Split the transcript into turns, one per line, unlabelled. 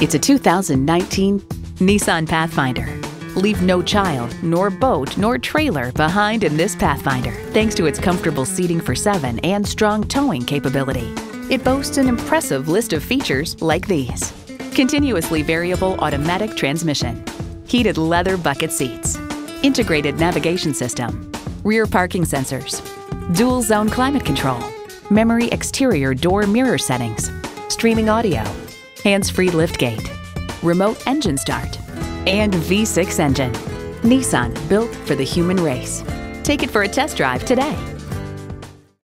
It's a 2019 Nissan Pathfinder. Leave no child, nor boat, nor trailer behind in this Pathfinder, thanks to its comfortable seating for seven and strong towing capability. It boasts an impressive list of features like these continuously variable automatic transmission, heated leather bucket seats, integrated navigation system, rear parking sensors, dual zone climate control, memory exterior door mirror settings, streaming audio, hands-free liftgate, remote engine start, and V6 engine. Nissan, built for the human race. Take it for a test drive today.